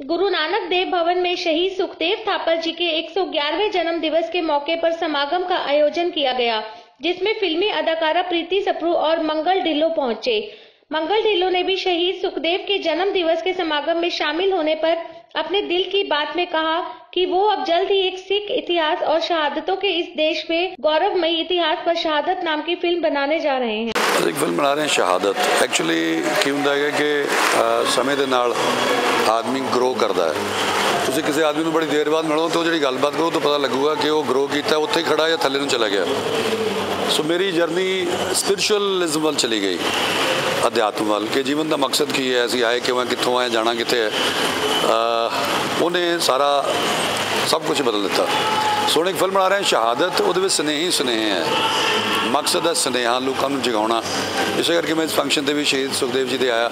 गुरु नानक देव भवन में शहीद सुखदेव थापर जी के 111वें जन्म दिवस के मौके पर समागम का आयोजन किया गया जिसमें फिल्मी अदाकारा प्रीति सप्रू और मंगल ढिल्लो पहुंचे मंगल ढिल्लो ने भी शहीद सुखदेव के जन्म दिवस के समागम में शामिल होने पर अपने दिल की बात में कहा कि वो अब जल्द ही एक सिख इतिहास और शहादतों के इस देश में गौरवमयी इतिहास पर शहादत नाम की फिल्म बनाने जा रहे हैं ਅਸੀਂ ਇੱਕ ਫਿਲਮ ਬਣਾ ਰਹੇ ਹਾਂ ਸ਼ਹਾਦਤ ਐਕਚੁਅਲੀ ਕੀ ਹੁੰਦਾ ਹੈ ਕਿ ਅ, ਸਮੇਂ ਦੇ ਨਾਲ ਆਦਮੀ ਗਰੋ ਕਰਦਾ ਹੈ। ਤੁਸੀਂ ਕਿਸੇ ਆਦਮੀ ਨੂੰ ਬੜੀ ਦੇਰ ਬਾਅਦ ਮਿਲੋ ਤਾਂ ਉਹ ਜਿਹੜੀ ਗੱਲਬਾਤ ਕਰੋ ਤਾਂ ਪਤਾ ਲੱਗੂਗਾ ਕਿ ਉਹ ਗਰੋ ਕੀਤਾ, ਉੱਥੇ ਹੀ ਖੜਾ ਜਾਂ ਥੱਲੇ ਨੂੰ ਚਲਾ ਗਿਆ। ਸੋ ਮੇਰੀ ਜਰਨੀ ਸਪਿਰਚੁਅਲਿਜ਼ਮ ਵੱਲ ਚਲੀ ਗਈ, ਅਧਿਆਤਮ ਵੱਲ, ਕਿ ਜੀਵਨ ਦਾ ਮਕਸਦ ਕੀ ਹੈ, ਅਸੀਂ ਆਏ ਕਿਉਂ ਹਾਂ ਕਿੱਥੋਂ ਆਏ, ਜਾਣਾ ਕਿੱਥੇ ਹੈ। ਉਹਨੇ ਸਾਰਾ ਸਭ ਕੁਝ ਬਦਲ ਦਿੱਤਾ। ਸੋਹਣੀ ਫਿਲਮ ਬਣਾ ਰਹੇ ਹਾਂ, ਸ਼ਹਾਦਤ, ਉਹਦੇ ਵਿੱਚ ਸਨੇਹੀ ਸਨੇਹ ਹੈ। ਮਕਸਦ ਹੈ ਸੁਨੇਹਾ ਲੋਕਾਂ ਨੂੰ ਜਗਾਉਣਾ। ਇਸੇ ਕਰਕੇ ਮੈਂ ਇਸ ਫੰਕਸ਼ਨ ਤੇ ਵੀ ਸ਼ਹੀਦ ਸੁਖਦੇਵ ਜੀ ਦੇ ਆਇਆ।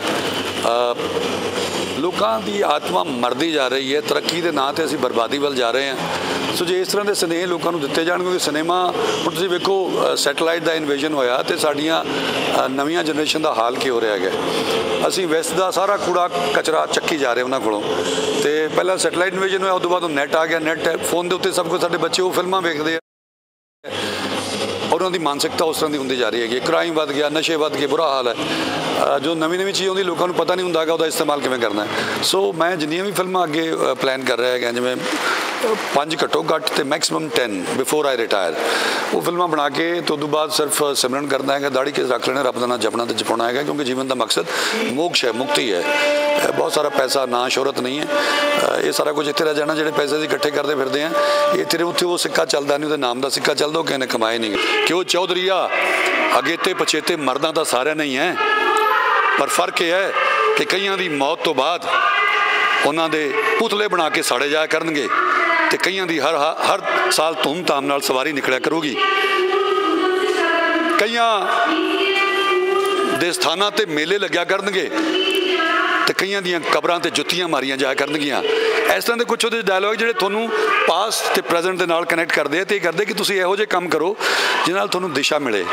ਲੋਕਾਂ ਦੀ ਆਤਮਾ ਮਰਦੀ ਜਾ ਰਹੀ ਹੈ, ਤਰੱਕੀ ਦੇ ਨਾਂ ਤੇ ਅਸੀਂ ਬਰਬਾਦੀ ਵੱਲ ਜਾ ਰਹੇ ਹਾਂ। ਸੋ ਜੇ ਇਸ ਤਰ੍ਹਾਂ ਦੇ ਸਨੇਹ ਲੋਕਾਂ ਨੂੰ ਦਿੱਤੇ ਜਾਣ, ਕਿਉਂਕਿ ਸਿਨੇਮਾ, ਹੁਣ ਤੁਸੀਂ ਵੇਖੋ ਸੈਟਲਾਈਟ ਦਾ ਇਨਵੇਜਨ ਹੋਇਆ ਤੇ ਸਾਡੀਆਂ ਨਵੀਆਂ ਜਨਰੇਸ਼ਨ ਦਾ ਹਾਲ ਕੀ ਹੋ ਰਿਹਾ ਹੈਗਾ। ਅਸੀਂ ਵੈਸਟ ਦਾ ਸਾਰਾ ਕੂੜਾ, ਕਚਰਾ ਚੱਕੀ ਜਾ ਰਹੇ ਉਹਨਾਂ ਕੋਲੋਂ। ਤੇ ਪਹਿਲਾਂ ਸੈਟਲਾਈਟ ਇਨਵੇਜਨ ਹੋਇਆ, ਉਸ ਤੋਂ ਬਾਅਦ ਨੈਟ ਆ ਗਿਆ। ਨੈਟ ਫੋਨ ਦੇ ਉੱਤੇ ਸਭ ਕੁਝ ਸਾਡੇ ਬੱਚੇ ਉਹ ਫਿਲਮਾਂ ਵੇਖਦੇ ਆ। ਔਰ ਉਹਨਾਂ ਦੀ ਮਾਨਸਿਕਤਾ ਉਸ ਤਰ੍ਹਾਂ ਦੀ ਹੁੰਦੀ ਜਾ ਰਹੀ ਹੈਗੀ ਕ੍ਰਾਈਮ ਵੱਧ ਗਿਆ, ਨਸ਼ੇ ਵੱਧ ਗਏ, ਬੁਰਾ ਹਾਲ ਹੈ। ਜੋ ਨਵੀਂ ਨਵੀਂ ਚੀਜ਼ ਆਉਂਦੀ, ਲੋਕਾਂ ਨੂੰ ਪਤਾ ਨਹੀਂ ਹੁੰਦਾਗਾ ਉਹਦਾ ਇਸਤੇਮਾਲ ਕਿਵੇਂ ਕਰਨਾ ਹੈ। ਸੋ ਮੈਂ ਜਿੰਨੀਆਂ ਵੀ ਫਿਲਮਾਂ ਅੱਗੇ ਪਲਾਨ ਕਰ ਰਿਹਾ ਹੈਗਾ, ਜਿਵੇਂ ਪੰਜ ਘੱਟੋ ਘੱਟ ਤੇ ਮੈਕਸਿਮਮ 10 ਬਿਫੋਰ ਆਈ ਰਿਟਾਇਰ ਉਹ ਫਿਲਮਾਂ ਬਣਾ ਕੇ ਤੇ ਤੋਂ ਬਾਅਦ ਸਿਰਫ ਸਿਮਰਨ ਕਰਨਾ ਹੈਗਾ ਦਾੜੀ ਕੇ ਰੱਖ ਲੈਣਾ, ਰੱਬ ਦਾ ਨਾਮ ਜਪਣਾ ਤੇ ਜਪਾਉਣਾ ਹੈਗਾ, ਕਿਉਂਕਿ ਜੀਵਨ ਦਾ ਮਕਸਦ ਮੋਕਸ਼ ਹੈ, ਮੁਕਤੀ ਹੈ। ਬਹੁਤ ਸਾਰਾ ਪੈਸਾ, ਨਾ ਸ਼ੋਹਰਤ ਨਹੀਂ ਹੈ। ਇਹ ਸਾਰਾ ਕੁਝ ਇੱਥੇ ਰਹਿ ਜਾਣਾ, ਜਿਹੜੇ ਪੈਸੇ ਅਸੀਂ ਇਕੱਠੇ ਕਰਦੇ ਫਿਰਦੇ ਆ ਇੱਥੇ ਉੱਥੇ ਉਹ ਸਿੱਕਾ ਚੱਲਦਾ ਨਹੀਂ, ਉਹਦੇ ਨਾਮ ਦਾ ਸਿੱਕਾ ਚੱਲਦਾ, ਉਹ ਕਿਸੇ ਨੇ ਕਮਾਏ ਨਹੀਂ। ਕਿ ਉਹ ਚੌਧਰੀਆ ਅਗੇਤੇ ਪਛੇਤੇ ਮਰਦਾਂ ਤਾਂ ਸਾਰਿਆਂ ਨਹੀਂ ਹੈ। ਪਰ ਫ਼ਰਕ ਇਹ ਹੈ ਕਿ ਕਈਆਂ ਦੀ ਮੌਤ ਤੋਂ ਬਾਅਦ ਉਹਨਾਂ ਦੇ ਪੁਤਲੇ ਬਣਾ ਕੇ ਸਾੜੇ ਜਾਇਆ ਕਰਨਗੇ ਤੇ ਕਈਆਂ ਦੀ ਹਰ ਹਰ ਸਾਲ ਧੂਮ-ਧਾਮ ਨਾਲ ਸਵਾਰੀ ਨਿਕਲਿਆ ਕਰੂਗੀ। ਕਈਆਂ ਦੇ ਸਥਾਨਾਂ ਤੇ ਮੇਲੇ ਲੱਗਿਆ ਕਰਨਗੇ ਤੇ ਕਈਆਂ ਦੀਆਂ ਕਬਰਾਂ ਤੇ ਜੁੱਤੀਆਂ ਮਾਰੀਆਂ ਜਾਇਆ ਕਰਨਗੀਆਂ। ਇਸ ਤਰ੍ਹਾਂ ਦੇ ਕੁਝ ਉਹਦੇ ਡਾਇਲੌਗ ਜਿਹੜੇ ਤੁਹਾਨੂੰ ਪਾਸਟ ਤੇ ਪ੍ਰੈਜ਼ੈਂਟ ਦੇ ਨਾਲ ਕਨੈਕਟ ਕਰਦੇ ਆ ਤੇ ਇਹ ਕਰਦੇ ਕਿ ਤੁਸੀਂ ਇਹੋ ਜਿਹੇ ਕੰਮ ਕਰੋ ਜਿਹਦੇ ਨਾਲ ਤੁਹਾਨੂੰ ਦਿਸ਼ਾ ਮਿਲੇ।